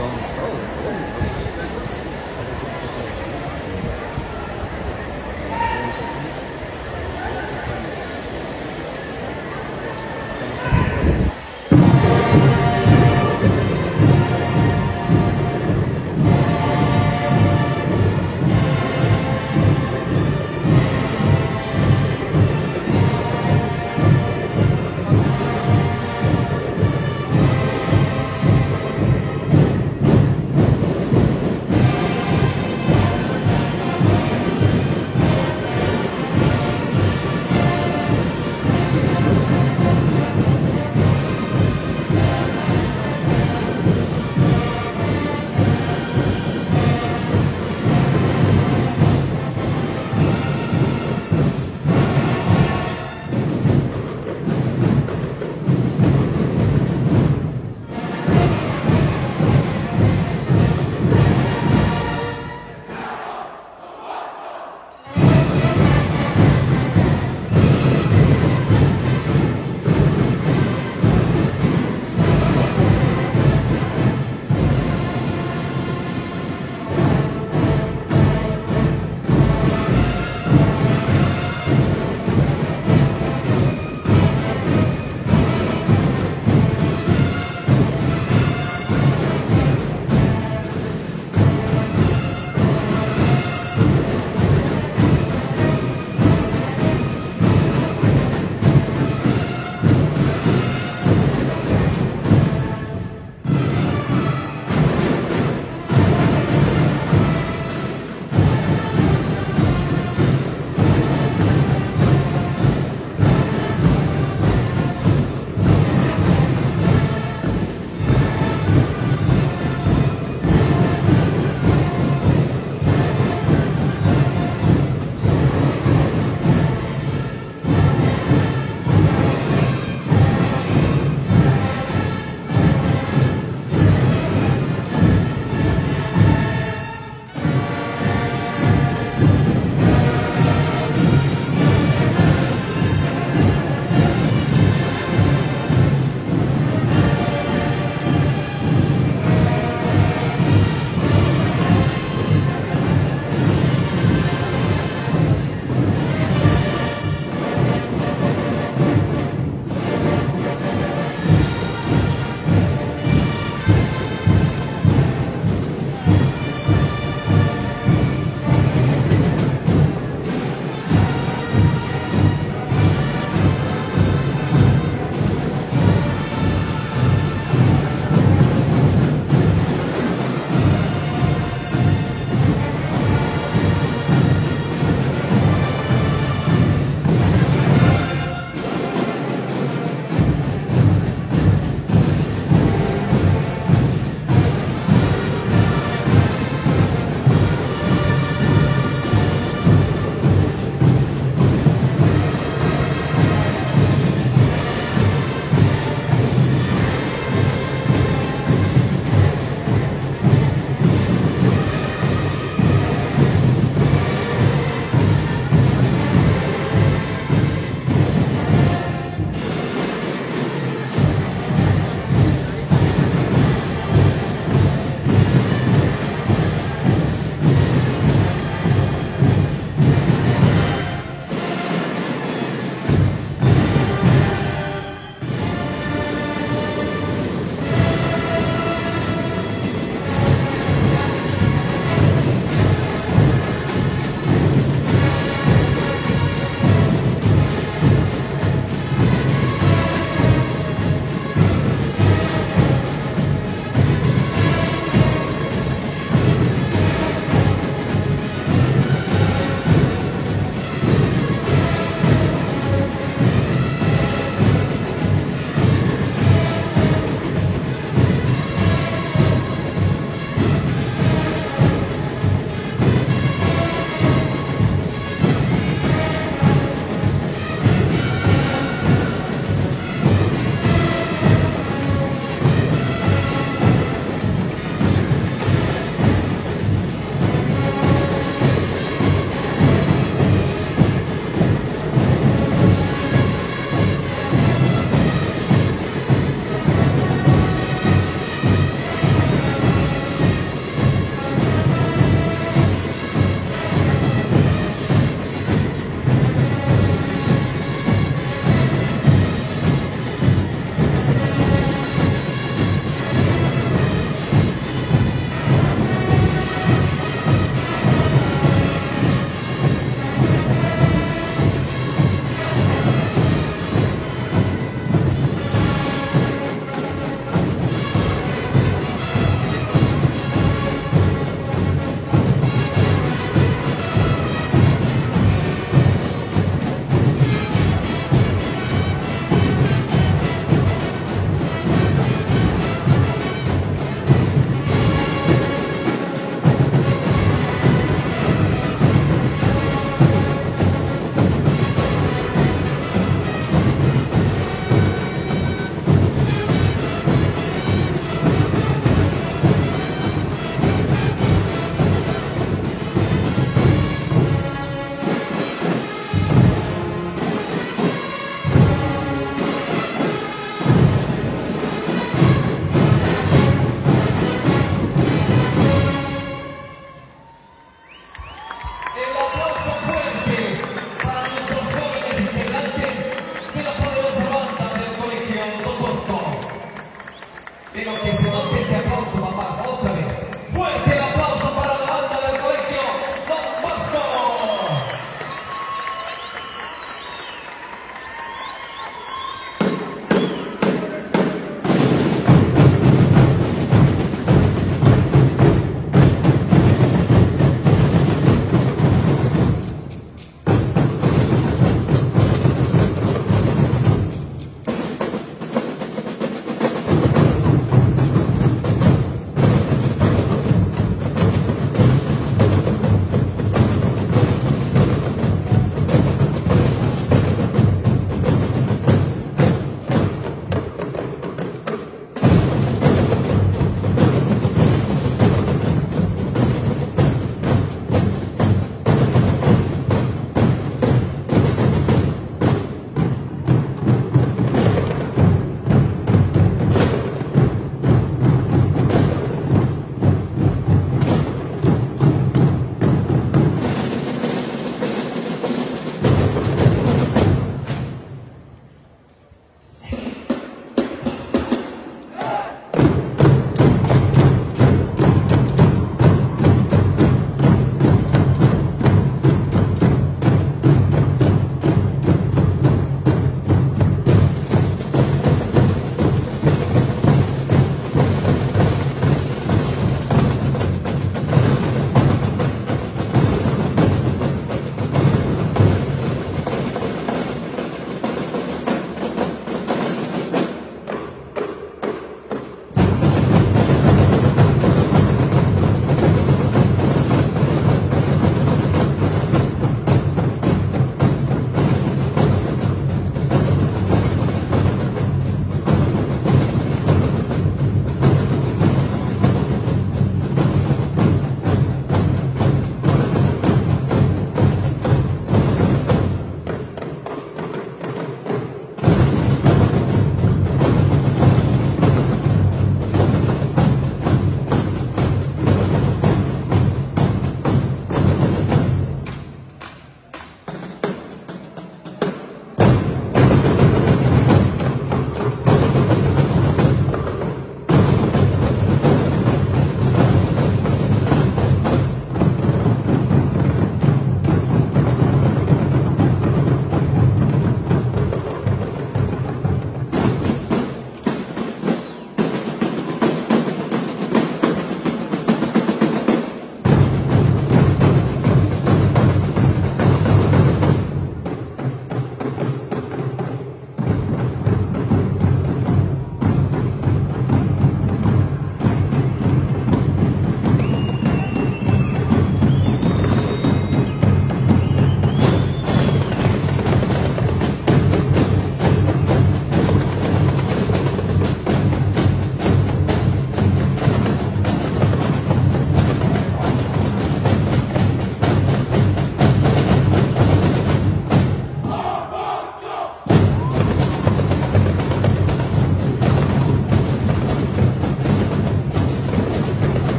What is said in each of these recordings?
Stones. Oh,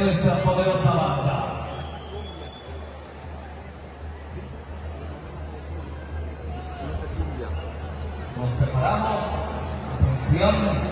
nuestra poderosa banda. Nos preparamos. Atención.